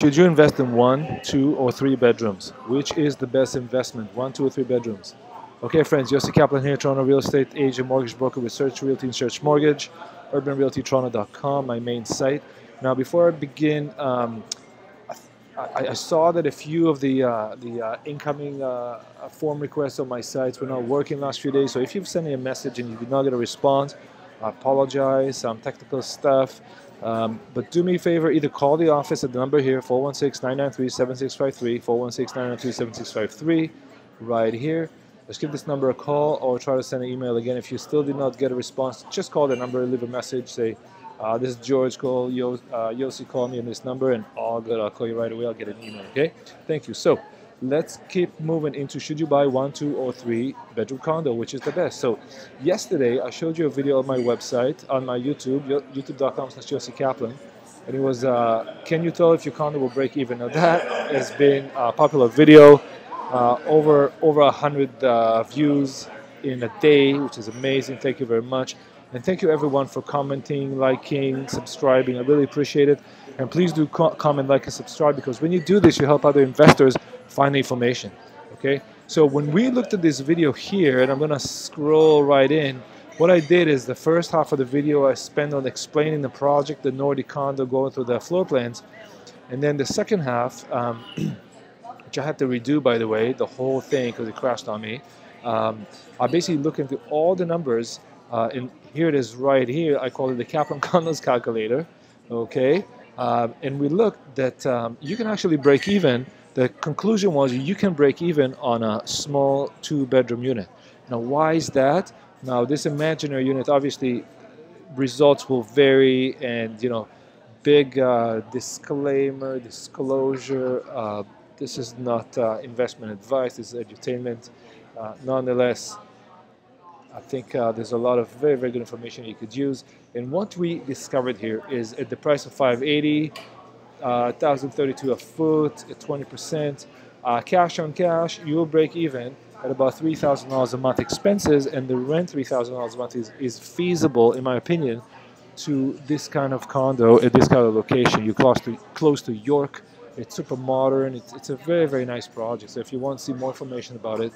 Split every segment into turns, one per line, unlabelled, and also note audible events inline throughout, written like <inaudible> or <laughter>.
Should you invest in one, two, or three bedrooms? Which is the best investment? One, two, or three bedrooms? Okay, friends, Yossi Kaplan here, Toronto real estate agent, mortgage broker with Search Realty and Search Mortgage, urbanrealtytoronto.com, my main site. Now, before I begin, um, I, I, saw that a few of the uh, the uh, incoming uh, form requests on my sites were not working last few days. So if you've sent me a message and you did not get a response, I apologize. Some technical stuff. Um, but do me a favor, either call the office at the number here, 416-993-7653, 416-993-7653, right here. Just give this number a call or try to send an email again. If you still did not get a response, just call the number, leave a message, say, uh, this is George, call Yo, uh, Yossi, call me on this number, and all good. I'll call you right away. I'll get an email, okay? Thank you. So let's keep moving into should you buy one, two, or three bedroom condo, which is the best. So yesterday I showed you a video on my website, on my YouTube, youtube.com slash Yossi Kaplan, and it was, uh, can you tell if your condo will break even? Now that has been a popular video, uh, over over a hundred uh, views in a day, which is amazing. Thank you very much. And thank you everyone for commenting, liking, subscribing. I really appreciate it. And please do co comment, like, and subscribe because when you do this, you help other investors find information. Okay? So when we looked at this video here, and I'm going to scroll right in, what I did is the first half of the video I spent on explaining the project, the Nordic condo, going through the floor plans. And then the second half, um, <clears throat> which I had to redo, by the way, the whole thing because it crashed on me. Um, I basically looked into all the numbers uh, and here it is right here. I call it the Kaplan Condos calculator. Okay, um, and we looked that um, you can actually break even. The conclusion was you can break even on a small two-bedroom unit. Now, why is that? Now, this imaginary unit, obviously, results will vary, and you know, big uh, disclaimer, disclosure. Uh, this is not uh, investment advice. This is edutainment. Uh, nonetheless, I think uh, there's a lot of very, very good information you could use. And what we discovered here is at the price of 580, uh, 1,032 a foot, at 20%, uh, cash on cash, you will break even at about $3,000 a month expenses, and the rent $3,000 a month is, is feasible, in my opinion, to this kind of condo at this kind of location. You're close to, close to York. It's super modern. It's, it's a very, very nice project. So if you want to see more information about it,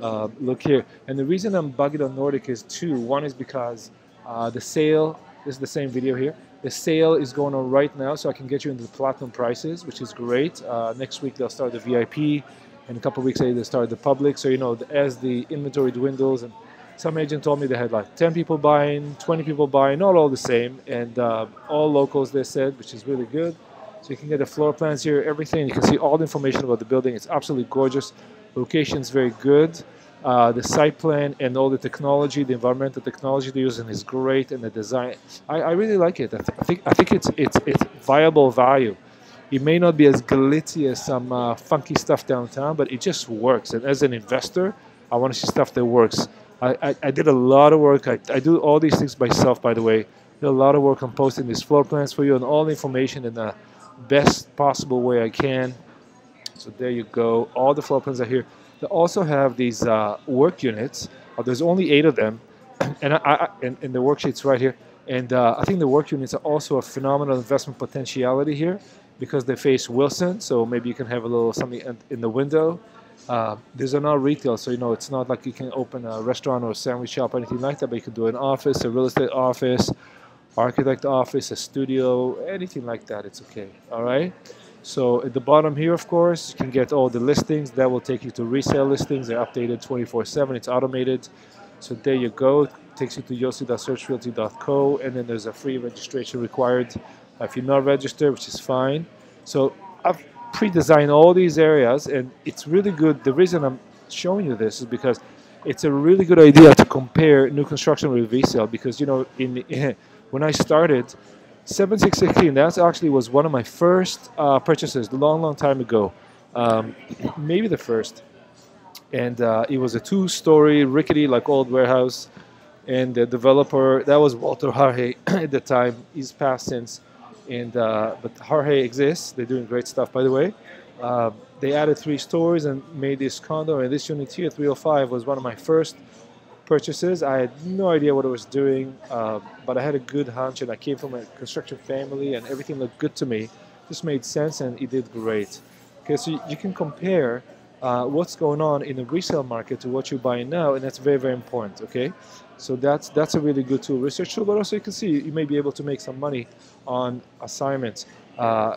uh, look here. And the reason I'm bugging on Nordic is two. One is because uh, the sale, is the same video here, the sale is going on right now, so I can get you into the platinum prices, which is great. Uh, next week they'll start the VIP, and a couple weeks later they start the public. So, you know, as the inventory dwindles, and some agent told me they had like 10 people buying, 20 people buying, not all the same, and uh, all locals, they said, which is really good. So you can get the floor plans here, everything. You can see all the information about the building. It's absolutely gorgeous. Location is very good. Uh, the site plan and all the technology, the environmental technology they're using is great, and the design. I, I really like it. I, th I, think I think it's it's it's viable value. It may not be as glitzy as some uh, funky stuff downtown, but it just works. And as an investor, I want to see stuff that works. I, I, I did a lot of work. I, I do all these things myself, by the way. Did a lot of work on posting these floor plans for you and all the information in the best possible way I can. So there you go. All the floor plans are here. They also have these uh, work units. Uh, there's only eight of them, <clears throat> and I, I in, in, the worksheets right here. And uh, I think the work units are also a phenomenal investment potentiality here because they face Wilson. So maybe you can have a little something in the window. Uh, these are not retail, so you know it's not like you can open a restaurant or a sandwich shop or anything like that. But you can do an office, a real estate office, architect office, a studio, anything like that. It's okay. All right. So at the bottom here, of course, you can get all the listings. That will take you to resale listings. They're updated 24-7. It's automated. So there you go. It takes you to yossi.searchrealty.co, and then there's a free registration required if you're not registered, which is fine. So I've pre-designed all these areas, and it's really good. The reason I'm showing you this is because it's a really good idea to compare new construction with resale because, you know, in, in <laughs> when I started, 7616, that actually was one of my first uh, purchases a long, long time ago. Um, maybe the first. And uh, it was a two-story, rickety, like old warehouse. And the developer, that was Walter Harhe <clears throat> at the time. He's passed since. And uh, But Harhe exists. They're doing great stuff, by the way. Uh, they added three stories and made this condo. And this unit here, 305, was one of my first purchases. I had no idea what I was doing, uh, but I had a good hunch, and I came from a construction family, and everything looked good to me. just made sense and it did great. Okay, so you, can compare uh, what's going on in the resale market to what you're buying now, and that's very, very important. Okay, so that's that's a really good tool, research tool. But also, you can see you may be able to make some money on assignments. Uh,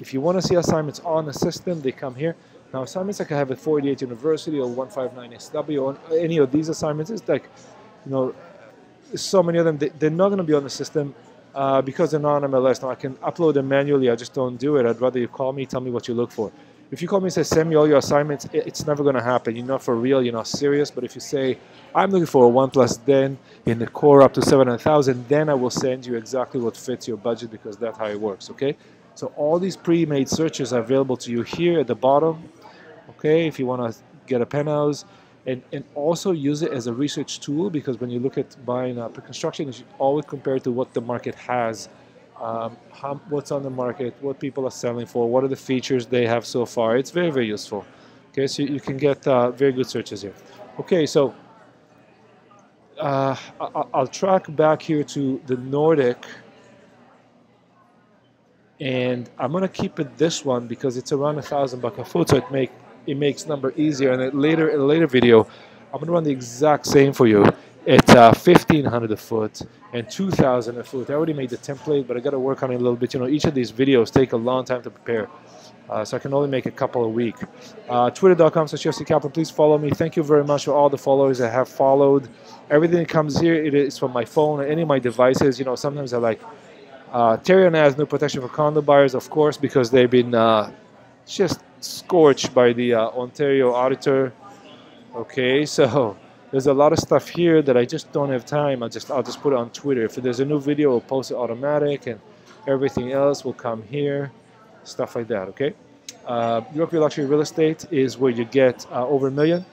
if you want to see assignments on the system, they come here. Now, assignments like I have at 48 University or 159SW, or any of these assignments, it's like, you know, so many of them, they, are not going to be on the system uh, because they're not on MLS. Now, I can upload them manually. I just don't do it. I'd rather you call me, tell me what you look for. If you call me and say, send me all your assignments, it's never going to happen. You're not for real. You're not serious. But if you say, I'm looking for a one plus den in the core up to 700,000, then I will send you exactly what fits your budget because that's how it works, okay? So all these pre-made searches are available to you here at the bottom okay if you want to get a penthouse and, and also use it as a research tool because when you look at buying a pre-construction you should always compare to what the market has. Um, how, what's on the market what people are selling for what are the features they have so far. It's very very useful. Okay so you, can get uh, very good searches here. Okay so uh, I'll track back here to the Nordic and I'm gonna keep it this one because it's around a thousand buck a foot so it make it makes number easier. And later in a later video, I'm gonna run the exact same for you. It's uh, 1500 a foot and 2000 a foot. I already made the template, but I got to work on it a little bit. You know, each of these videos take a long time to prepare. Uh, so I can only make a couple a week. Uh, Twitter.com slash Kaplan. Please follow me. Thank you very much for all the followers that have followed. Everything that comes here, it is from my phone or any of my devices. You know, sometimes I like uh, I has no protection for condo buyers, of course, because they've been uh, just scorched by the uh, Ontario auditor. Okay, <laughs> so there's a lot of stuff here that I just don't have time. I'll just I'll just put it on Twitter. If there's a new video, I'll post it automatic, and everything else will come here, stuff like that. Okay, uh, Yorkville Luxury Real Estate is where you get uh, over a million.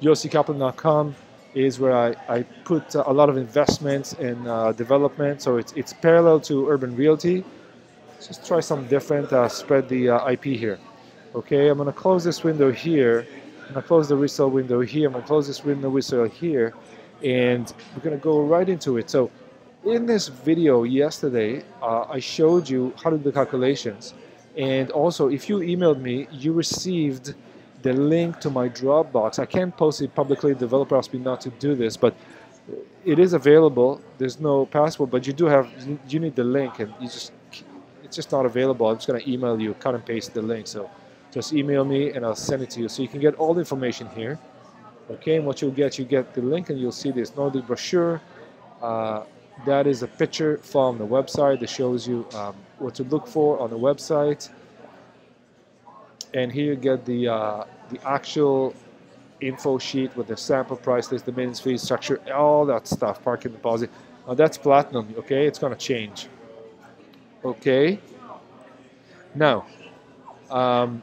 YossiKaplan.com is where I, I put a lot of investments in uh, development. So it's, it's parallel to Urban Realty just try some different, uh, spread the uh, IP here. Okay, I'm to close this window here. I'm to close the resale window here. I'm to close this window resale here. And we're to go right into it. So in this video yesterday, uh, I showed you how to do the calculations. And also, if you emailed me, you received the link to my Dropbox. I can't post it publicly. The developer asked me not to do this, but it is available. There's no password, but you do have, you need the link, and you just it's just not available. I'm just going to email you, cut and paste the link. So just email me and I'll send it to you. So you can get all the information here. Okay, and what you'll get, you get the link and you'll see this Nordic brochure. Uh, that is a picture from the website that shows you um, what to look for on the website. And here you get the uh, the actual info sheet with the sample price list, the maintenance fee structure, all that stuff, parking deposit. Now that's platinum, okay? It's going to change. Okay. Now, um,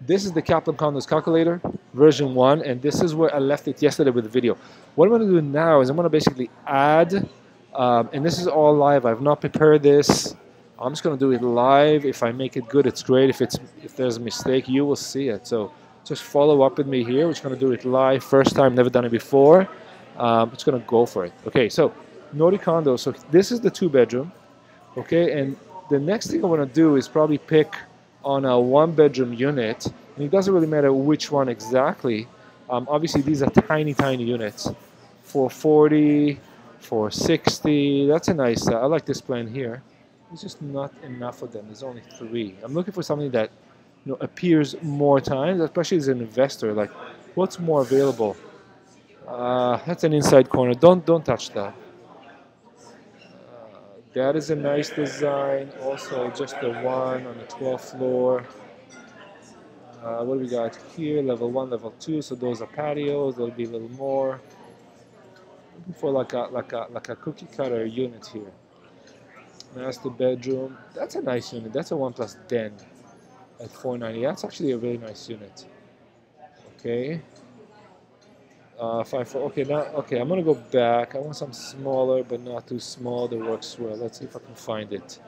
this is the Kaplan Condos calculator, version 1, and this is where I left it yesterday with the video. What I'm going to do now is I'm going to basically add, um, and this is all live. I've not prepared this. I'm just going to do it live. If I make it good, it's great. If it's if there's a mistake, you will see it. So just follow up with me here. We're just going to do it live. First time, never done it before. Um, just going to go for it. Okay, so Nordic condo. So this is the two bedroom. Okay, and the next thing I want to do is probably pick on a one bedroom unit. And it doesn't really matter which one exactly. Um, obviously, these are tiny, tiny units. 440, 460. That's a nice, uh, I like this plan here. There's just not enough of them. There's only three. I'm looking for something that you know appears more times, especially as an investor. Like, what's more available? Uh, that's an inside corner. Don't don't touch that. That is a nice design. Also, just the one on the 12th floor. Uh, what do we got here? Level 1, level 2. So those are patios. There'll be a little more. Looking for like a, like a, like a cookie cutter unit here. Master bedroom. That's a nice unit. That's a 1 plus den at 490. That's actually a really nice unit. Okay. Uh, five four. Okay, now okay. I'm gonna go back. I want some smaller, but not too small. That works well. Let's see if I can find it.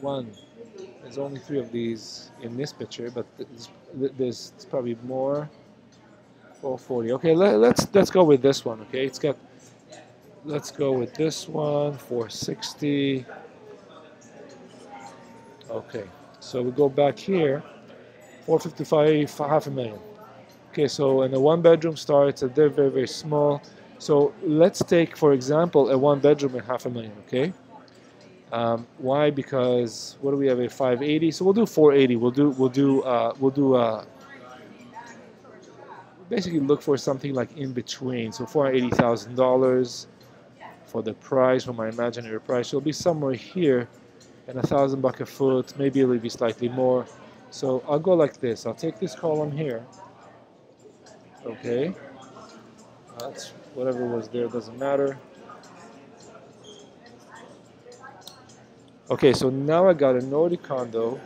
One. There's only three of these in this picture, but there's, there's probably more. 440. Okay, let, let's let's go with this one. Okay, it's got let's go with this one, 460. Okay, so we go back here, 455, half a million. Okay, so and the one bedroom starts at they're very, very small. So let's take, for example, a one bedroom at half a million, okay? Um, why? Because what do we have? A 580. So we'll do 480. We'll do we'll do uh, we'll do uh, basically look for something like in between. So $480,000 for the price, for my imaginary price. It'll be somewhere here, and a thousand buck a foot. Maybe it'll be slightly more. So I'll go like this. I'll take this column here. Okay. That's whatever was there doesn't matter. Okay, so now I got a Nordic condo,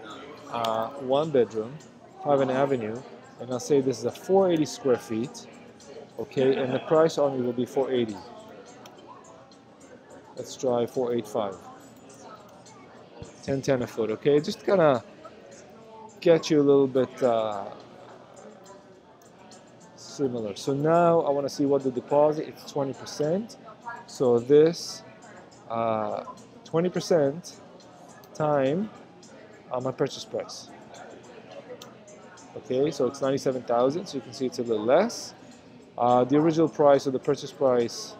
uh, one bedroom, Haven Avenue, and I'll say this is a 480 square feet. Okay, and the price on it will be 480. Let's try 485. 1010 a foot. Okay, just gonna get you a little bit uh, similar. So now I want to see what the deposit. It's 20%. So this 20%. Uh, time uh, my purchase price. Okay, so it's 97,000, so you can see it's a little less. Uh, the original price or the purchase price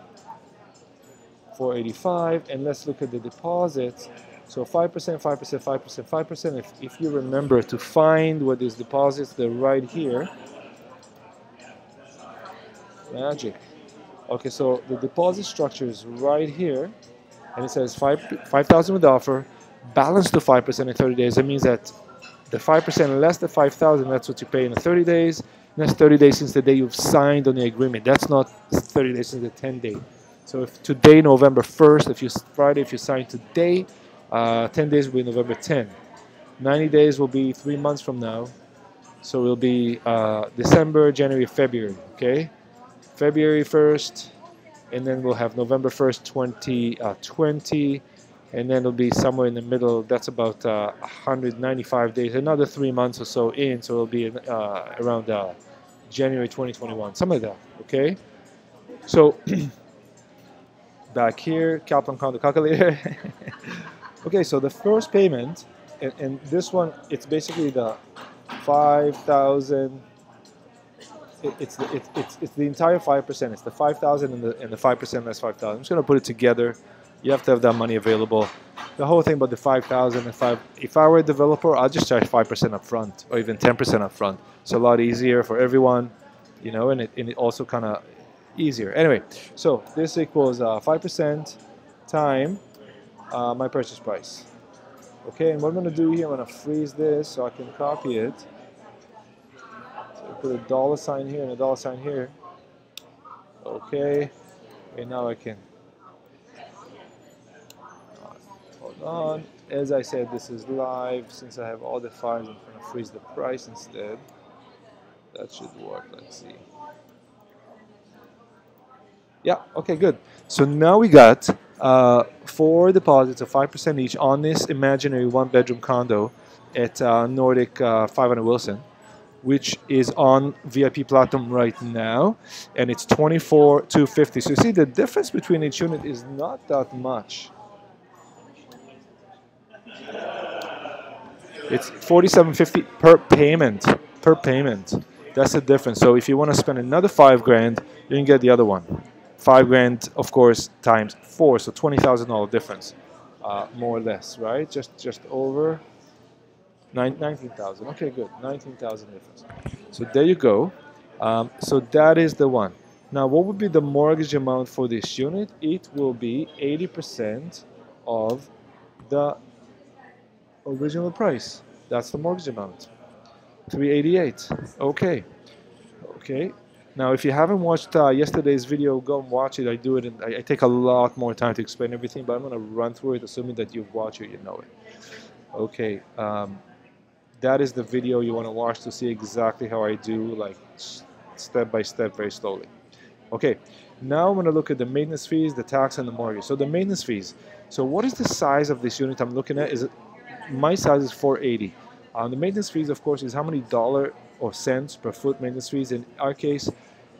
485 and let's look at the deposit so 5% 5% 5% 5% if, if you remember to find what these deposits they're right here magic okay so the deposit structure is right here and it says 5 5000 with offer balance to 5% in 30 days, that means that the 5% less the 5,000, that's what you pay in the 30 days. And that's 30 days since the day you've signed on the agreement. That's not 30 days since the 10 day. So if today, November 1st, if you Friday, if you sign today, uh, 10 days will be November 10. 90 days will be three months from now. So it'll be uh, December, January, February. Okay, February 1st, and then we'll have November 1st, 2020. Uh, and then it'll be somewhere in the middle. That's about uh, 195 days, another three months or so in, so it'll be uh, around January 2021, something like that. Okay, so <clears throat> back here, Kaplan counter calculator. <laughs> okay, so the first payment, and, and this one, it's basically the 5,000 it's the, it's, it's, it's the entire 5%. It's the 5,000 and the, and the 5% less 5,000. I'm just going to put it together you have to have that money available. The whole thing about the 5,000, if I if I were a developer, I'll just charge 5% up front or even 10% up front. It's a lot easier for everyone, you know, and it, and it also kind of easier. Anyway, so this equals 5% uh, time uh, my purchase price. Okay, and what I'm going to do here, I'm to freeze this so I can copy it. So put a dollar sign here and a dollar sign here. Okay, and now I can Hold on. As I said, this is live. Since I have all the files, I'm to freeze the price instead. That should work. Let's see. Yeah, okay, good. So now we got uh, four deposits of 5% each on this imaginary one bedroom condo at uh, Nordic uh, 500 Wilson, which is on VIP Platinum right now, and it's 24 to 50. So you see the difference between each unit is not that much. It's 47.50 per payment. Per payment. That's the difference. So if you want to spend another five grand, you can get the other one. Five grand, of course, times four, so twenty thousand dollar difference, uh, more or less, right? Just just over nineteen thousand. Okay, good. Nineteen thousand difference. So there you go. Um, so that is the one. Now, what would be the mortgage amount for this unit? It will be 80% of the original price. That's the mortgage amount. 388. Okay. Okay. Now, if you haven't watched uh, yesterday's video, go and watch it. I do it, and I, I, take a lot more time to explain everything, but I'm going to run through it, assuming that you've watched it, you know it. Okay. Um, that is the video you want to watch to see exactly how I do, like step by step, very slowly. Okay. Now I'm going to look at the maintenance fees, the tax, and the mortgage. So the maintenance fees. So what is the size of this unit I'm looking at? Is it my size is 480. Um, the maintenance fees, of course, is how many dollar or cents per foot maintenance fees. In our case,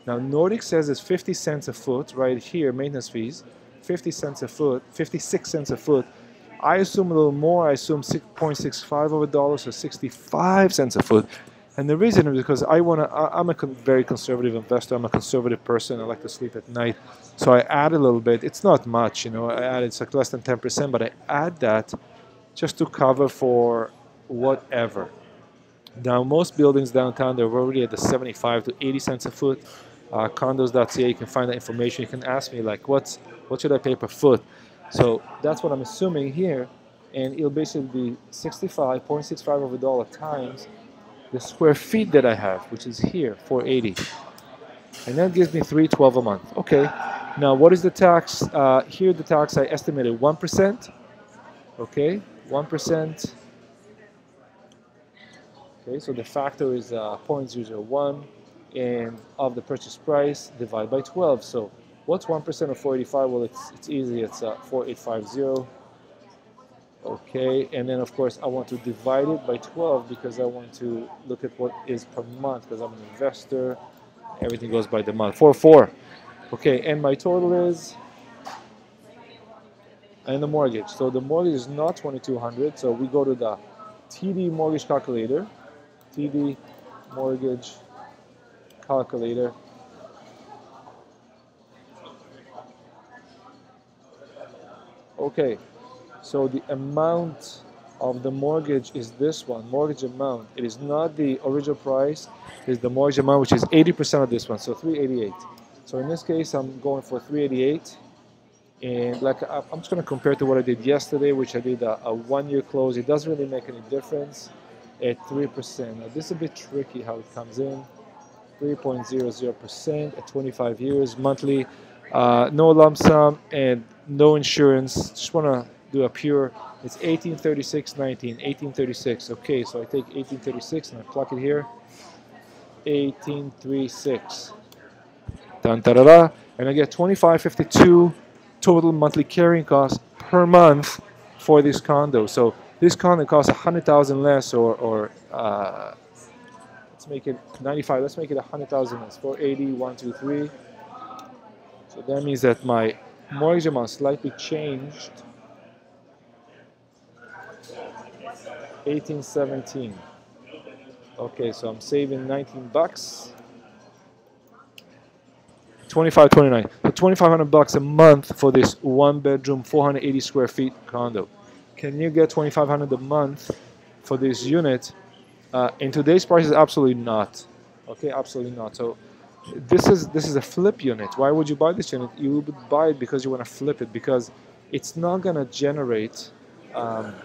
now Nordic says it's 50 cents a foot right here, maintenance fees. 50 cents a foot, 56 cents a foot. I assume a little more. I assume 6.65 of a dollar, so 65 cents a foot. And the reason is because I want to. I'm a con very conservative investor. I'm a conservative person. I like to sleep at night, so I add a little bit. It's not much, you know. I add it's like less than 10%, but I add that just to cover for whatever. Now, most buildings downtown they're already at the 75 to 80 cents a foot. Uh, condos.ca, you can find that information. You can ask me like, what's what should I pay per foot? So that's what I'm assuming here, and it'll basically be 65.65 of a dollar times the square feet that I have, which is here, 480. And that gives me 312 a month. Okay, now what is the tax? Uh, here the tax I estimated 1%. Okay, 1%. Okay, so the factor is uh, 0.001 and of the purchase price divided by 12. So what's 1% of 485? Well, it's, it's easy. It's uh, 4850 okay and then of course I want to divide it by 12 because I want to look at what is per month because I'm an investor. Everything goes by the month. 4 4 okay and my total is? And the mortgage. So the mortgage is not 2200 so we go to the TD mortgage calculator. TD mortgage calculator okay so the amount of the mortgage is this one, mortgage amount. It is not the original price, it is the mortgage amount, which is 80% of this one, so 388. So in this case, I'm going for 388. And like I'm just going to compare to what I did yesterday, which I did a, a one-year close. It doesn't really make any difference at 3%. Now this is a bit tricky how it comes in. 3.00% at 25 years monthly, uh, no lump sum and no insurance. Just want to do a pure, it's 1836, 19, 1836. Okay, so I take 1836 and I pluck it here. 1836. Dun, da, da, da, and I get 2552 total monthly carrying cost per month for this condo. So this condo costs 100,000 less or, or uh, make it 95, let's make it 100,000 less, 480, 123. So that means that my mortgage amount slightly changed 1817. Okay, so I'm saving 19 bucks. 25, 29. So 2,500 bucks a month for this one bedroom, 480 square feet condo. Can you get 2,500 a month for this unit? Uh, in today's prices, absolutely not. Okay, absolutely not. So this is this is a flip unit. Why would you buy this unit? You would buy it because you want to flip it because it's not gonna generate. Um,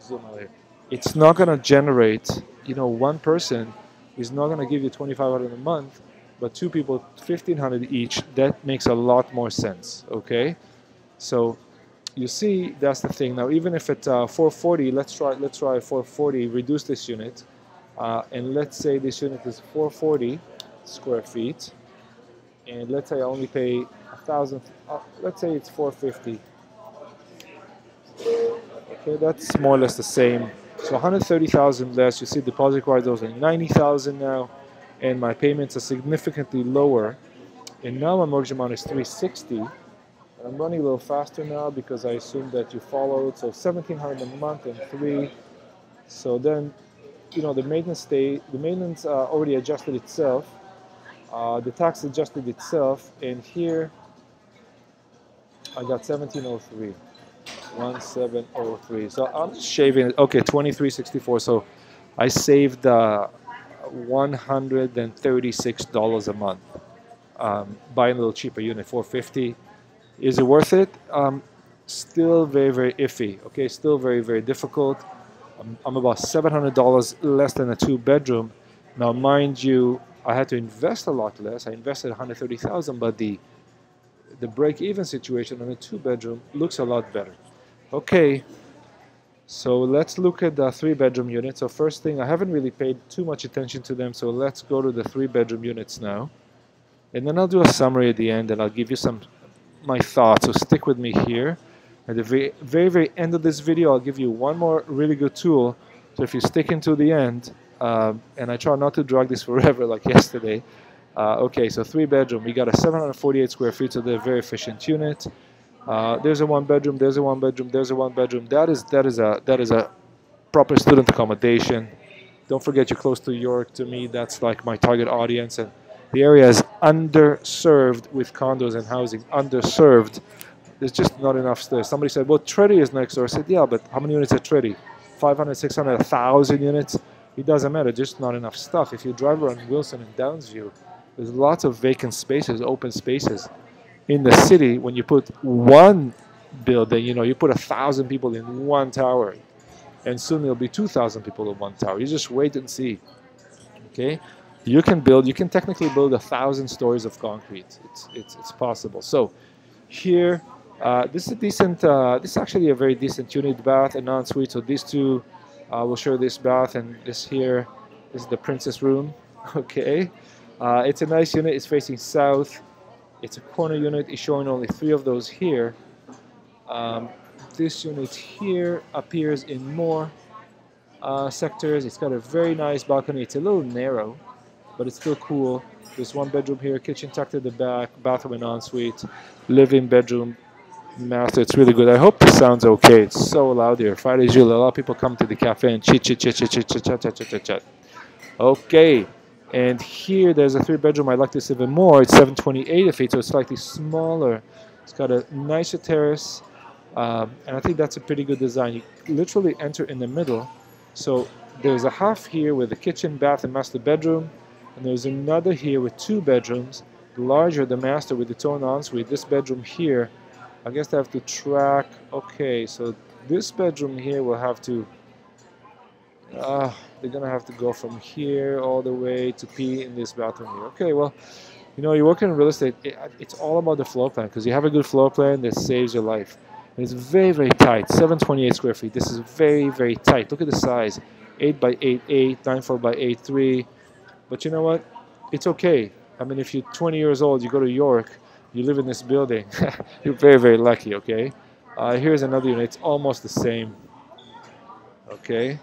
zoom out here it's not going to generate, you know, one person is not going to give you 2500 a month, but two people 1500 each, that makes a lot more sense, okay? So you see, that's the thing. Now, even if it's uh, 440, let's try, let's try 440, reduce this unit, uh, and let's say this unit is 440 square feet, and let's say I only pay a thousand, uh, let's say it's 450. Okay, that's more or less the same so 130,000 less. You see deposit required those are 90,000 now, and my payments are significantly lower. And now my mortgage amount is 360. I'm running a little faster now because I assume that you followed. So 1,700 a month and three. So then, you know, the maintenance stay, the maintenance uh, already adjusted itself. Uh, the tax adjusted itself, and here I got 1703. 1703. So I'm shaving it. Okay, 2364. So I saved uh, $136 a month um, buying a little cheaper unit, 450. Is it worth it? Um, still very, very iffy. Okay, still very, very difficult. I'm, I'm about $700 less than a two bedroom. Now, mind you, I had to invest a lot less. I invested 130,000, but the the break-even situation on a two-bedroom looks a lot better. Okay, so let's look at the three bedroom units. So first thing, I haven't really paid too much attention to them, so let's go to the three bedroom units now. And then I'll do a summary at the end and I'll give you some my thoughts, so stick with me here. At the very, very, very end of this video, I'll give you one more really good tool. So if you stick into the end, uh, and I try not to drag this <laughs> forever like yesterday. Uh, okay, so three bedroom, we got a 748 square feet, so they're very efficient unit. Uh, there's a one bedroom. There's a one bedroom. There's a one bedroom. That is that is a that is a proper student accommodation. Don't forget you're close to York. To me, that's like my target audience, and the area is underserved with condos and housing. Underserved. There's just not enough there. Somebody said, "Well, Treddy is next door." I said, "Yeah, but how many units at Treddy? 500, 600, 1,000 units? It doesn't matter. Just not enough stuff. If you drive around Wilson and Downsview, there's lots of vacant spaces, open spaces. In the city, when you put one building, you know, you put a thousand people in one tower, and soon there'll be 2,000 people in one tower. You just wait and see. Okay, you can build. You can technically build a thousand stories of concrete. It's it's it's possible. So here, uh, this is a decent. Uh, this is actually a very decent unit bath and ensuite. So these two, uh, we'll show this bath and this here is the princess room. <laughs> Okay, uh, it's a nice unit. It's facing south. It's a corner unit. It's showing only three of those here. Um, this unit here appears in more uh, sectors. It's got a very nice balcony. It's a little narrow, but it's still cool. There's one bedroom here, kitchen tucked at the back, bathroom and ensuite, living bedroom, master. It's really good. I hope the sound's okay. It's so loud here. Friday usually a lot of people come to the cafe and chit chit chit chit chit chit chat chat chat chat chat. Okay. And here there's a three bedroom. I like this even more. It's 728 feet, so it's slightly smaller. It's got a nicer terrace, um, and I think that's a pretty good design. You literally enter in the middle. So there's a half here with a kitchen, bath, and master bedroom, and there's another here with two bedrooms, larger the master with its own ensuite. This bedroom here, I guess I have to track. Okay, so this bedroom here will have to. Uh, they're gonna have to go from here all the way to pee in this bathroom here. Okay, well, you know, you're working in real estate. It, it's all about the floor plan because you have a good floor plan that saves your life. And it's very, very tight. 728 square feet. This is very, very tight. Look at the size. 8 by 8, 8, 9 4 by 8, 3. But you know what? It's okay. I mean, if you're 20 years old, you go to York, you live in this building, <laughs> you're very, very lucky, okay? Uh, here's another unit. It's almost the same. Okay.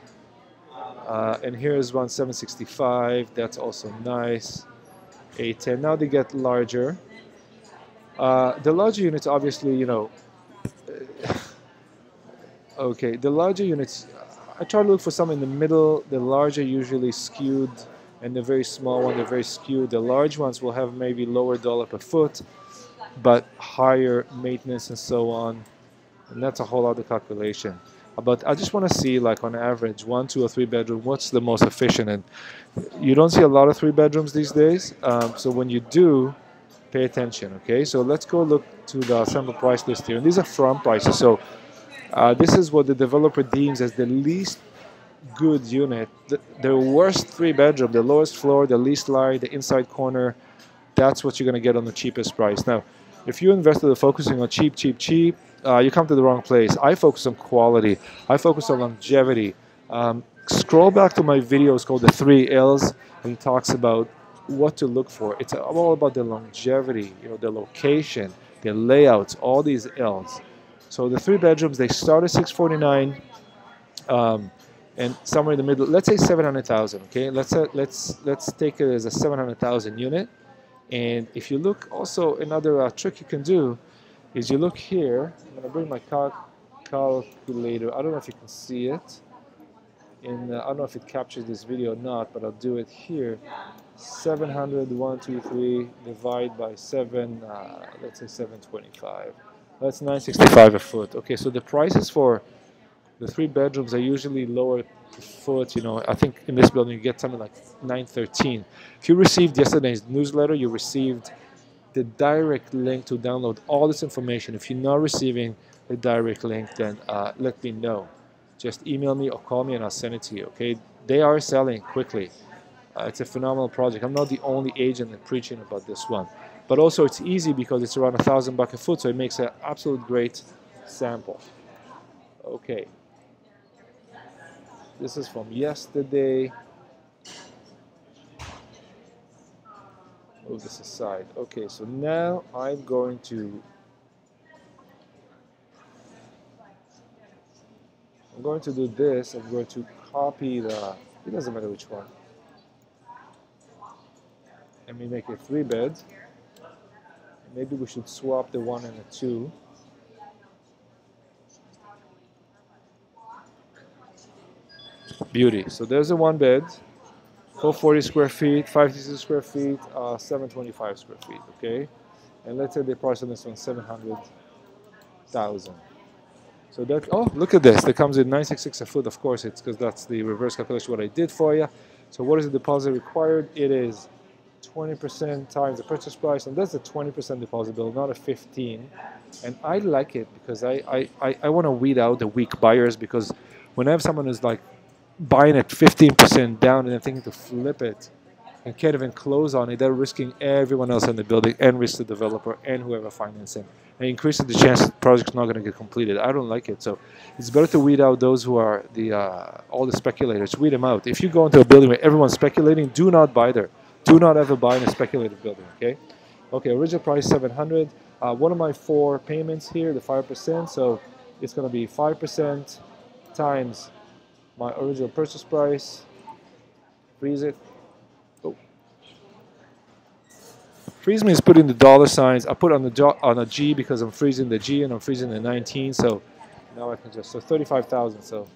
Uh, and here's one 765. That's also nice. 810. Now they get larger. Uh, the larger units, obviously, you know. <sighs> okay, the larger units. I try to look for some in the middle. The larger usually skewed, and the very small one, they're very skewed. The large ones will have maybe lower dollar per foot, but higher maintenance and so on. And that's a whole other calculation but I just want to see like on average one, two, or three bedroom. What's the most efficient? And you don't see a lot of three bedrooms these days. Um, so when you do, pay attention. Okay, so let's go look to the sample price list here. And these are from prices. So uh, this is what the developer deems as the least good unit. The, the worst three bedroom, the lowest floor, the least light, the inside corner. That's what you're gonna get on the cheapest price. Now, if you invested in focusing on cheap, cheap, cheap, uh, you come to the wrong place. I focus on quality. I focus on longevity. Um, scroll back to my videos called the three L's, and it talks about what to look for. It's all about the longevity, you know, the location, the layouts, all these L's. So the three bedrooms they start at 649, um, and somewhere in the middle, let's say 700,000. Okay, let's uh, let's let's take it as a 700,000 unit. And if you look, also another uh, trick you can do is you look here. I'm to bring my cal calculator. I don't know if you can see it. In, uh, I don't know if it captures this video or not, but I'll do it here. 700, 1, 2, 3, divide by 7, uh, let's say 725. That's 965 a foot. Okay, so the prices for the three bedrooms are usually lower foot. You know, I think in this building you get something like 913. If you received yesterday's newsletter, you received the direct link to download all this information. If you're not receiving the direct link, then uh, let me know. Just email me or call me and I'll send it to you, okay? They are selling quickly. Uh, it's a phenomenal project. I'm not the only agent preaching about this one. But also it's easy because it's around a thousand buck a foot, so it makes an absolute great sample. Okay. This is from yesterday. move this aside. Okay, so now I'm going to I'm going to do this. I'm going to copy the it doesn't matter which one. Let me make it three beds. Maybe we should swap the one and the two. Beauty. So there's a one bed, 440 square feet, 560 square feet, uh, 725 square feet. Okay, and let's say the price on this one 700,000. So that oh look at this. That comes in 966 a foot. Of course, it's because that's the reverse calculation what I did for you. So what is the deposit required? It is 20% times the purchase price, and that's a 20% deposit bill, not a 15. And I like it because I, I, I, I want to weed out the weak buyers because when I have someone who's like buying at 15% down and then thinking to flip it and can't even close on it, they're risking everyone else in the building and risk the developer and whoever financing. And increasing the chance the project's not going to get completed. I don't like it. So it's better to weed out those who are the uh, all the speculators. Weed them out. If you go into a building where everyone's speculating, do not buy there. Do not ever buy in a speculative building, okay? Okay, original price 700. Uh, one of my four payments here, the 5%, so it's going to be 5% times my original purchase price. Freeze it. Oh. Freeze means put in the dollar signs. I put on the on a G because I'm freezing the G and I'm freezing the 19. So now I can just so 35,000. So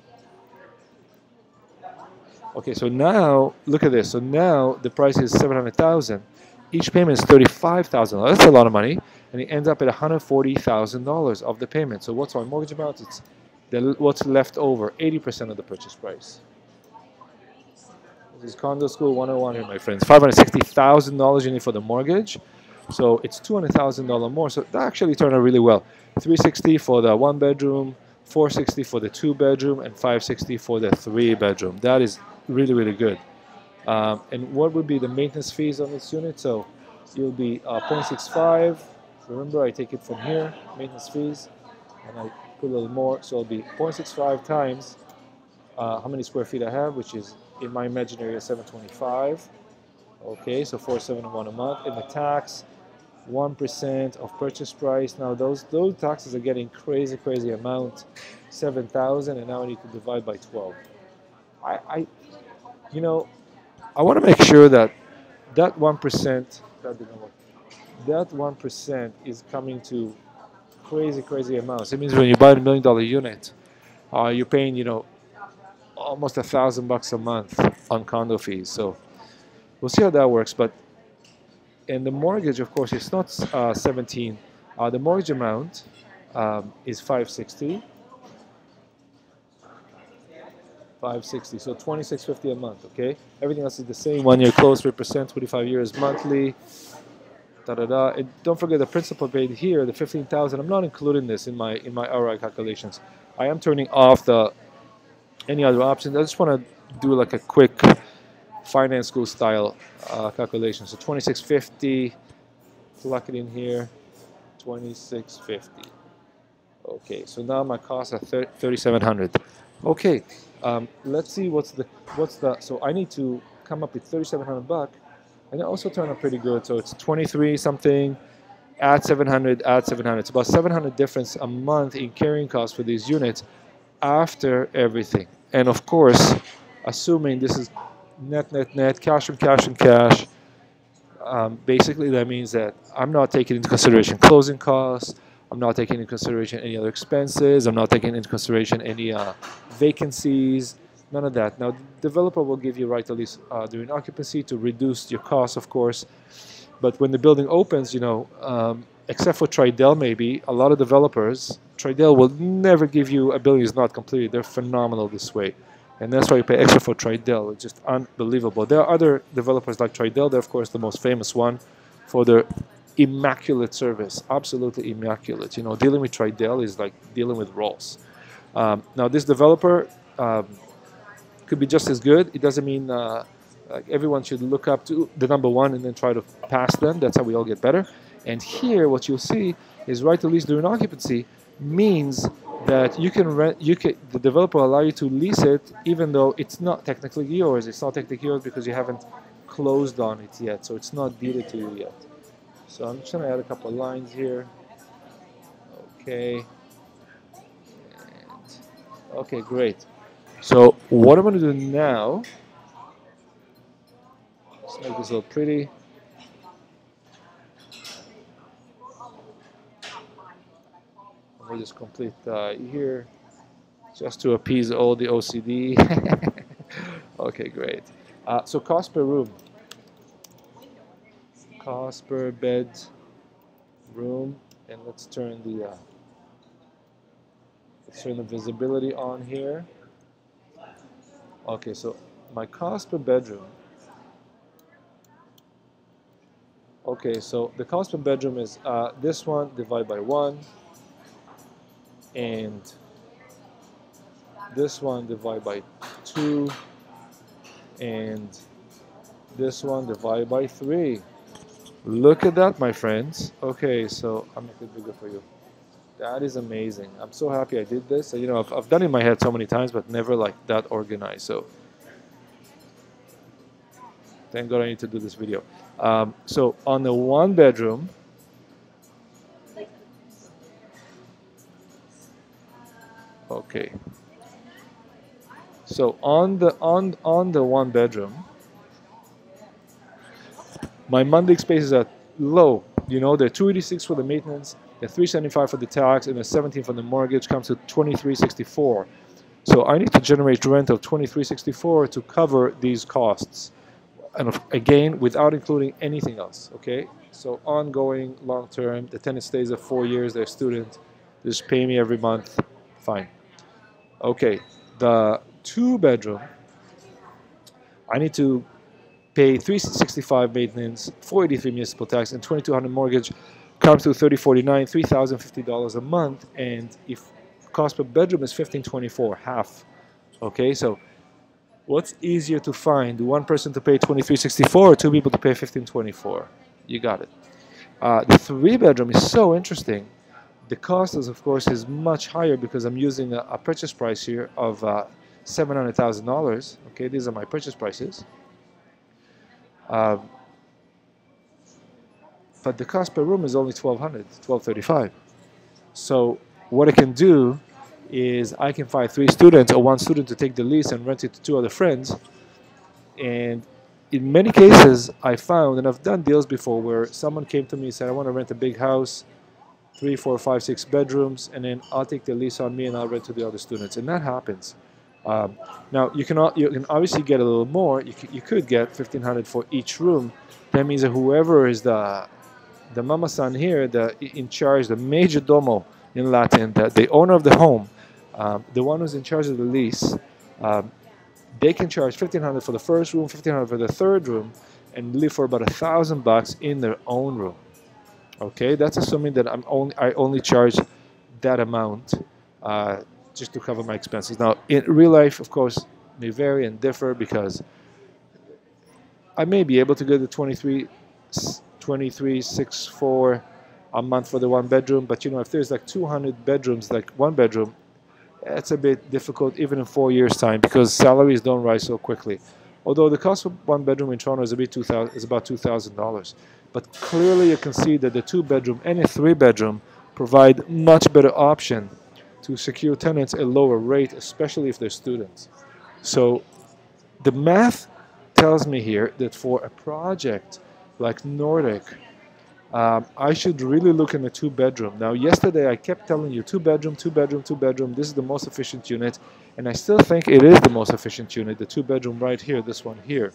Okay, so now look at this. So now the price is seven hundred thousand. Each payment is thirty-five thousand. That's a lot of money, and it ends up at one hundred forty thousand dollars of the payment. So what's my mortgage amount? It's the, what's left over, eighty percent of the purchase price. This is condo school 101 here, my friends. Five hundred sixty thousand dollars you need for the mortgage. So it's two hundred thousand dollar more. So that actually turned out really well. Three sixty for the one bedroom, 460 for the two bedroom and 560 for the three bedroom. That is really, really good. Um, and what would be the maintenance fees on this unit? So it'll be uh, 0.65. Remember, I take it from here, maintenance fees, and I a little more. So it'll be 0.65 times uh, how many square feet I have, which is in my imaginary 725. Okay, so 471 a month. And the tax, 1% of purchase price. Now those those taxes are getting crazy, crazy amount, 7,000, and now I need to divide by 12. I, I you know, I want to make sure that that one percent that didn't work. That one percent is coming to crazy, crazy amounts. It means when you buy a million dollar unit, uh, you're paying, you know, almost a thousand bucks a month on condo fees. So we'll see how that works. But in the mortgage, of course, it's not uh, 17. Uh, the mortgage amount um, is 560 560 so 2650 a month okay everything else is the same one year close 3% 25 years monthly da da da don't forget the principal paid here the 15000 i'm not including this in my in my ROI calculations. I am turning off the any other options. I just want to do like a quick finance school style uh, calculation. So 2650 plug it in here 2650 okay so now my costs are 3700 okay um, let's see what's the what's the so I need to come up with 3,700 buck, and it also turned out pretty good. So it's 23 something, at 700, at 700. It's about 700 difference a month in carrying costs for these units after everything. And of course, assuming this is net, net, net, cash and cash and cash. Um, basically, that means that I'm not taking into consideration closing costs. I'm not taking into consideration any other expenses. I'm not taking into consideration any uh, vacancies, none of that. Now, the developer will give you right to lease uh, during occupancy to reduce your costs, of course. But when the building opens, you know, um, except for Tridel maybe, a lot of developers, Tridel will never give you a building is not completed. They're phenomenal this way. And that's why you pay extra for Tridel. It's just unbelievable. There are other developers like Tridel. They're, of course, the most famous one for their immaculate service, absolutely immaculate. You know, dealing with Tridel is like dealing with Rolls. Um, now, this developer um, could be just as good. It doesn't mean uh, like everyone should look up to the number one and then try to pass them. That's how we all get better. And here, what you'll see is right to lease during occupancy means that you can rent. You can the developer allow you to lease it even though it's not technically yours. It's not technically yours because you haven't closed on it yet, so it's not deeded to you yet. So I'm just going to add a couple of lines here. Okay. And, okay, great. So what I'm going to do now, let's make this look pretty. We'll just complete uh, here, just to appease all the OCD. <laughs> Okay, great. Uh, so cost per room. Cost per bed room, and let's turn the uh, let's turn the visibility on here. Okay, so my cost per bedroom. Okay, so the cost per bedroom is uh, this one divided by one, and this one divided by two, and this one divided by three. Look at that, my friends. Okay, so I'll make it bigger for you. That is amazing. I'm so happy I did this. You know, I've, I've done it in my head so many times, but never like that organized. So thank God I need to do this video. Um, so on the one bedroom, okay. So on the on on the one bedroom, my monthly expenses are low. You know, they're 286 for the maintenance, they're 375 for the tax, and the 17 for the mortgage comes to 2364. So I need to generate rent of 2364 to cover these costs. And again, without including anything else, okay? So ongoing, long term, the tenant stays there four years, they're a student, they just pay me every month, fine. Okay, the two bedroom, I need to pay 365 maintenance, 483 municipal tax, and 2200 mortgage comes to 3049, $3,050 a month, and if cost per bedroom is 1524, half. Okay, so what's easier to find? One person to pay 2364 or two people to pay 1524? You got it. Uh, the three bedroom is so interesting. The cost is, of course, is much higher because I'm using a, a purchase price here of uh, $700,000. Okay, these are my purchase prices. Um, but the cost per room is only 1200 1235 so what I can do is I can find three students or one student to take the lease and rent it to two other friends and in many cases I found and I've done deals before where someone came to me and said I want to rent a big house three four five six bedrooms and then I'll take the lease on me and I'll rent to the other students and that happens um, now you can you can obviously get a little more. You, you could get 1500 for each room. That means that whoever is the the mama san here, the in charge, the major domo in Latin, the, the owner of the home, um, the one who's in charge of the lease, um, they can charge 1500 for the first room, 1500 for the third room, and live for about a thousand bucks in their own room. Okay, that's assuming that I'm only I only charge that amount. Uh, just to cover my expenses. Now, in real life, of course, may vary and differ because I may be able to get the 23, 2364 a month for the one bedroom, but you know, if there's like 200 bedrooms, like one bedroom, it's a bit difficult even in four years' time because salaries don't rise so quickly. Although the cost of one bedroom in Toronto is, a bit 2000, is about $2,000. But clearly you can see that the two bedroom and a three bedroom provide much better option to secure tenants at lower rate, especially if they're students. So the math tells me here that for a project like Nordic, um, I should really look in a two bedroom. Now, yesterday I kept telling you two bedroom, two bedroom, two bedroom. This is the most efficient unit, and I still think it is the most efficient unit. The two bedroom right here, this one here.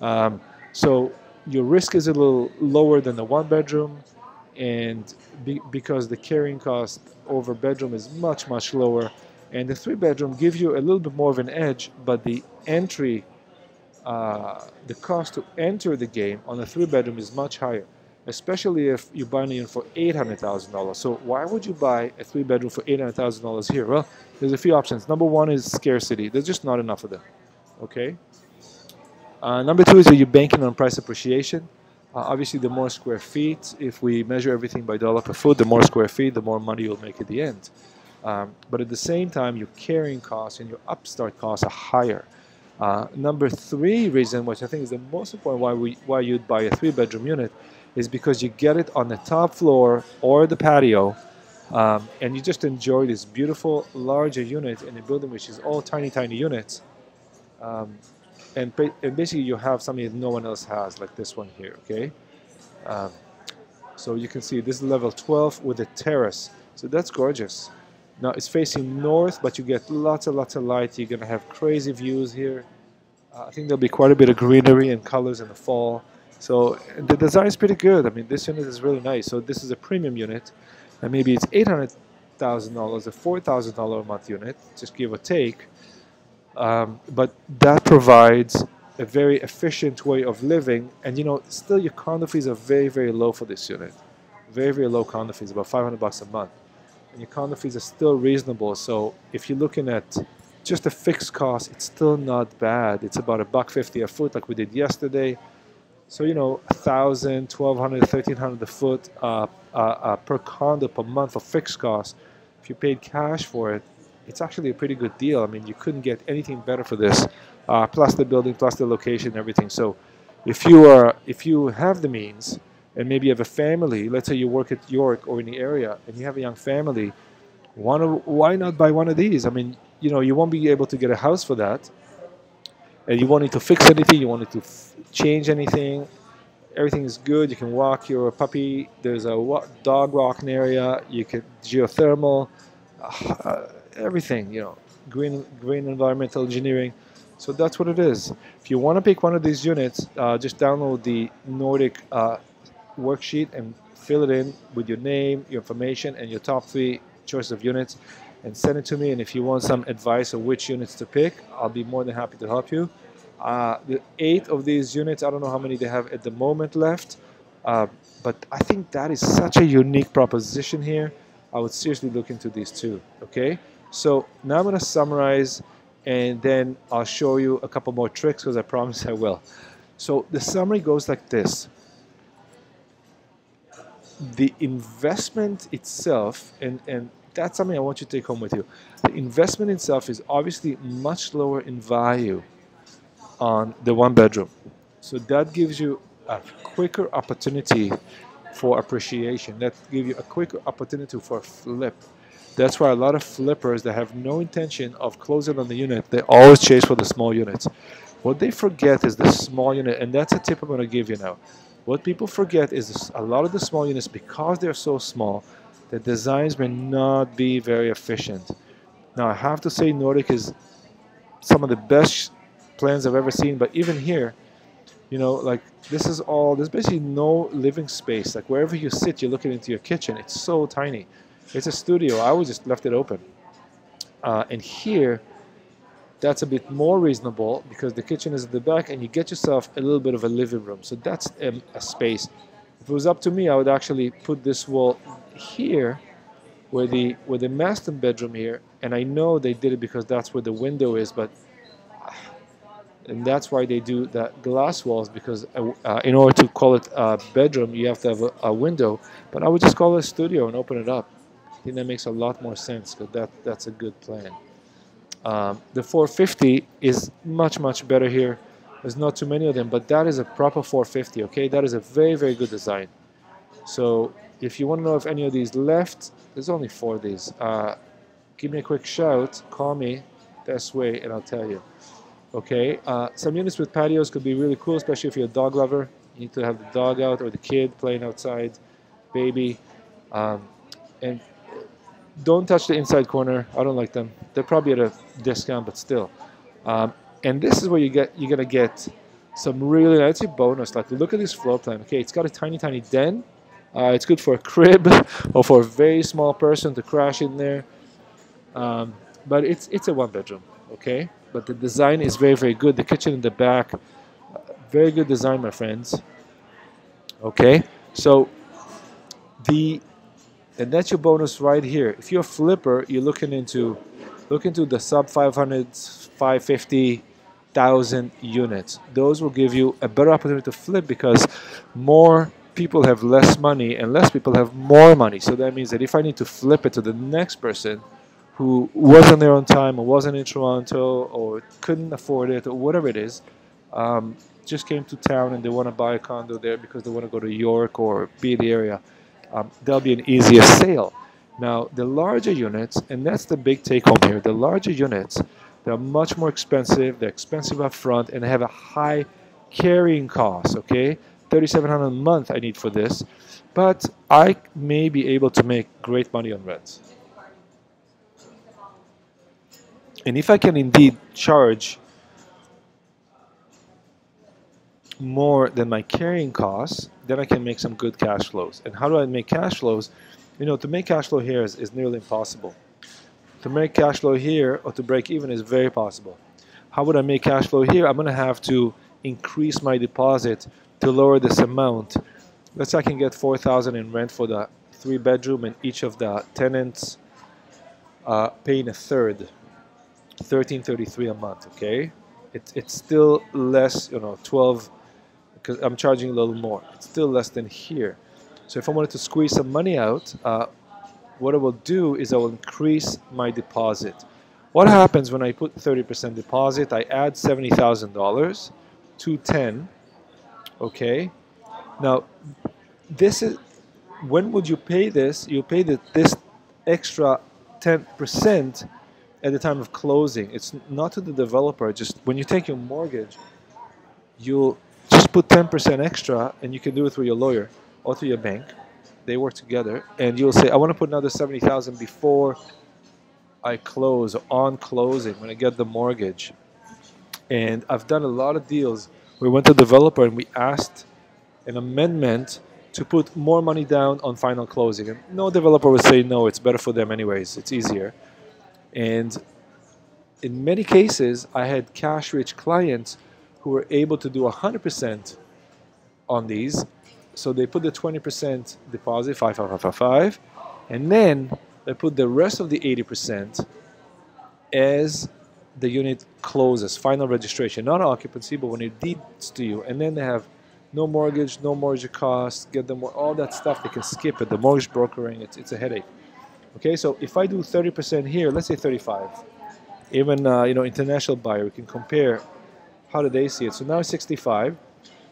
Um, so your risk is a little lower than the one bedroom and be, because the carrying cost over bedroom is much much lower and the three bedroom gives you a little bit more of an edge but the entry uh, the cost to enter the game on a three bedroom is much higher especially if you buy a unit for $800,000 so why would you buy a three bedroom for $800,000 here? Well there's a few options. Number one is scarcity. There's just not enough of them okay? Uh, number two is that you're banking on price appreciation? Uh, obviously, the more square feet, if we measure everything by dollar per foot, the more square feet, the more money you'll make at the end. Um, but at the same time, your carrying costs and your upstart costs are higher. Uh, number three reason, which I think is the most important why we why you'd buy a three-bedroom unit, is because you get it on the top floor or the patio, um, and you just enjoy this beautiful larger unit in a building which is all tiny, tiny units. Um, and, and basically you have something that no one else has, like this one here, okay? Um, so you can see this is level 12 with a terrace. So that's gorgeous. Now it's facing north, but you get lots and lots of light. You're gonna have crazy views here. Uh, I think there'll be quite a bit of greenery and colors in the fall. So the design is pretty good. I mean, this unit is really nice. So this is a premium unit, and maybe it's eight hundred thousand dollars, a four thousand dollar a month unit, just give or take. Um, but that provides a very efficient way of living, and you know, still your condo fees are very, very low for this unit. Very, very low condo fees, about 500 bucks a month. And your condo fees are still reasonable. So if you're looking at just a fixed cost, it's still not bad. It's about a buck fifty a foot, like we did yesterday. So you know, a thousand, twelve hundred, thirteen hundred a foot uh, uh, uh, per condo per month for fixed costs. If you paid cash for it, it's actually a pretty good deal. I mean, you couldn't get anything better for this. Uh, plus the building, plus the location, everything. So, if you are, if you have the means, and maybe you have a family, let's say you work at York or in the area, and you have a young family, why not buy one of these? I mean, you know, you won't be able to get a house for that, and you won't need to fix anything, you won't need to change anything. Everything is good. You can walk your puppy. There's a dog walking area. You can geothermal, uh, everything. You know, green green environmental engineering. So that's what it is. If you want to pick one of these units, uh, just download the Nordic uh, worksheet and fill it in with your name, your information, and your top three choice of units and send it to me. And if you want some advice on which units to pick, I'll be more than happy to help you. Uh, the eight of these units, I don't know how many they have at the moment left, uh, but I think that is such a unique proposition here. I would seriously look into these two. Okay, so now I'm to summarize and then I'll show you a couple more tricks because I promise I will. So the summary goes like this. The investment itself, and, and that's something I want you to take home with you. The investment itself is obviously much lower in value on the one bedroom. So that gives you a quicker opportunity for appreciation. That gives you a quicker opportunity for flip. That's why a lot of flippers that have no intention of closing on the unit, they always chase for the small units. What they forget is the small unit, and that's a tip I'm going to give you now. What people forget is a lot of the small units, because they're so small, the designs may not be very efficient. Now, I have to say Nordic is some of the best plans I've ever seen, but even here, you know, like this is all, there's basically no living space. Like wherever you sit, you're looking into your kitchen. It's so tiny. It's a studio. I always just left it open. Uh, and here, that's a bit more reasonable because the kitchen is at the back and you get yourself a little bit of a living room. So that's a, a space. If it was up to me, I would actually put this wall here where the where the master bedroom here and I know they did it because that's where the window is but and that's why they do that glass walls because uh, uh, in order to call it a bedroom you have to have a, a, window but I would just call it a studio and open it up I think that makes a lot more sense because that that's a good plan um, the 450 is much much better here. There's not too many of them but that is a proper 450 okay? That is a very very good design. So if you want to know if any of these left there's only four of these. Uh, give me a quick shout. Call me. This way and I'll tell you Okay, uh, some units with patios could be really cool, especially if you're a dog lover. You need to have the dog out or the kid playing outside, baby. Um, and don't touch the inside corner. I don't like them. They're probably at a discount, but still. Um, and this is where you get you're gonna get some really nice bonus. Like look at this floor plan. Okay, it's got a tiny, tiny den. Uh, it's good for a crib <laughs> or for a very small person to crash in there. Um, but it's it's a one bedroom. Okay but the design is very very good the kitchen in the back very good design my friends okay so the and that's your bonus right here. If you're a flipper you're looking into look into the sub 500 550 thousand units. Those will give you a better opportunity to flip because more people have less money and less people have more money. So that means that if I need to flip it to the next person who wasn't there on time or wasn't in Toronto or couldn't afford it or whatever it is, um, just came to town and they want to buy a condo there because they want to go to York or be in the area, um, that'll be an easier sale. Now, the larger units, and that's the big take home here, the larger units, they're much more expensive, they're expensive up front, and they have a high carrying cost, okay? 3700 a month I need for this, but I may be able to make great money on rents. And if I can indeed charge more than my carrying costs, then I can make some good cash flows. And how do I make cash flows? You know, to make cash flow here is, is nearly impossible. To make cash flow here or to break even is very possible. How would I make cash flow here? I'm going to have to increase my deposit to lower this amount. Let's say I can get 4000 in rent for the three bedroom and each of the tenants uh, paying a third, 1333 a month, okay? It, it's still less, you know, 12, because I'm charging a little more. It's still less than here. So if I wanted to squeeze some money out, uh, what I will do is I will increase my deposit. What happens when I put 30% deposit? I add $70,000 to 10, okay? Now, this is, when would you pay this? You pay the, this extra 10% at the time of closing. It's not to the developer. Just when you take your mortgage, you'll just put 10% extra, and you can do it through your lawyer or through your bank. They work together, and you'll say, "I want to put another 70,000 before I close on closing when I get the mortgage." And I've done a lot of deals. We went to the developer and we asked an amendment to put more money down on final closing. And no developer would say no, it's better for them anyways, it's easier. And in many cases, I had cash rich clients who were able to do 100% on these. So they put the 20% deposit, 5555, and then they put the rest of the 80% as the unit closes, final registration, not occupancy, but when it deeds to you. And then they have no mortgage, no mortgage costs, get them all that stuff. They can skip it. The mortgage brokering, it's, it's a headache. Okay, so if I do 30% here, let's say 35, even uh, you know international buyer, we can compare how do they see it. So now 65.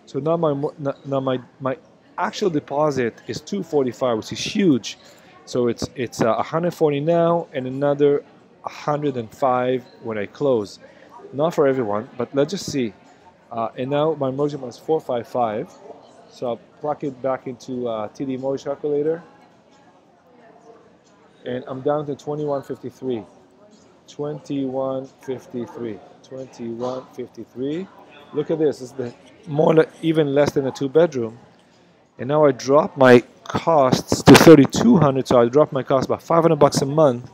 So now my now my my actual deposit is 245, which is huge. So it's it's uh, 140 now and another 105 when I close. Not for everyone, but let's just see. Uh, and now my mortgage amount is 455. So I'll plug it back into uh, TD mortgage calculator. And I'm down to 2153. 2153. 2153. Look at this. It's the more even less than a two bedroom. And now I drop my costs to 3200 so I drop my cost by 500 bucks a month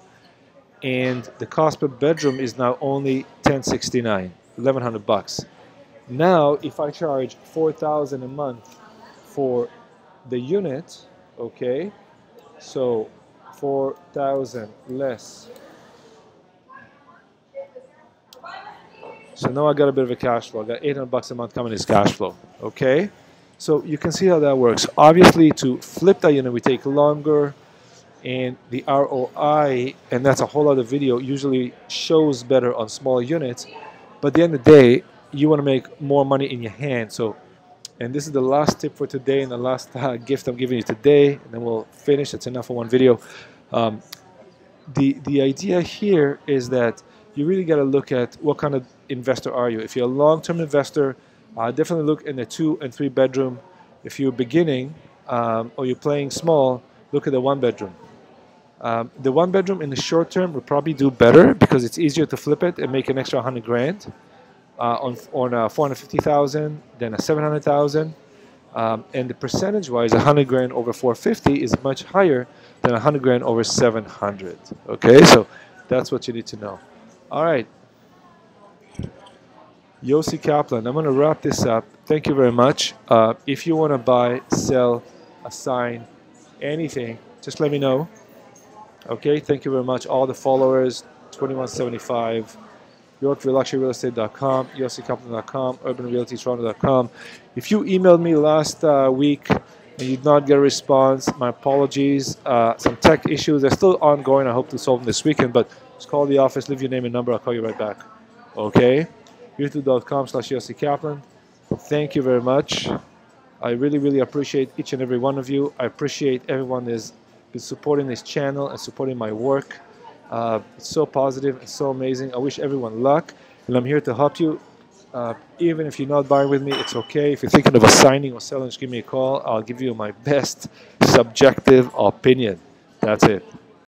and the cost per bedroom is now only 1069 1100 bucks now, if I charge 4,000 a month for the unit, okay, so 4,000 less. So now I got a bit of a cash flow. I got 800 bucks a month coming as cash flow, okay? So you can see how that works. Obviously, to flip that unit, we take longer, and the ROI, and that's a whole other video, usually shows better on smaller units. But at the end of the day, you want to make more money in your hand. So, and this is the last tip for today and the last uh, <laughs> gift I'm giving you today, and then we'll finish. It's enough for one video. Um, the the idea here is that you really got to look at what kind of investor are you. If you're a long-term investor, uh, definitely look in the two and three bedroom. If you're beginning um, or you're playing small, look at the one bedroom. Um, the one bedroom in the short term will probably do better because it's easier to flip it and make an extra 100 grand uh, on on uh, 450,000, then a 700,000, um, and the percentage-wise, 100 grand over 450 is much higher than 100 grand over 700. Okay, so that's what you need to know. All right, Yossi Kaplan. I'm going to wrap this up. Thank you very much. Uh, if you want to buy, sell, assign, anything, just let me know. Okay, thank you very much. All the followers, 2175 YorkvilleLuxuryRealEstate.com, yossikaplan.com, UrbanRealtyToronto.com. If you emailed me last uh, week and you did not get a response, my apologies. Uh, some tech issues, they're still ongoing. I hope to solve them this weekend, but just call the office, leave your name and number. I'll call you right back. Okay? YouTube.com slash Yossi Kaplan. Thank you very much. I really, really appreciate each and every one of you. I appreciate everyone been supporting this channel and supporting my work. Uh, it's so positive and so amazing. I wish everyone luck, and I'm here to help you. Uh, even if you're not buying with me, it's okay. If you're thinking of assigning or selling, just give me a call. I'll give you my best subjective opinion. That's it.